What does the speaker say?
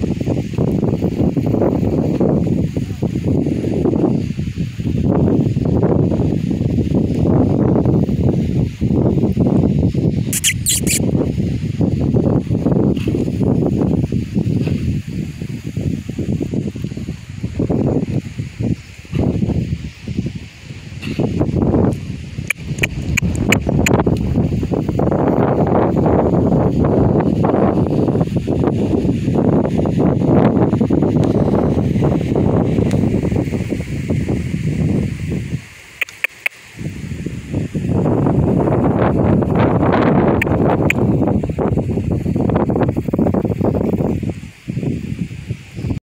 you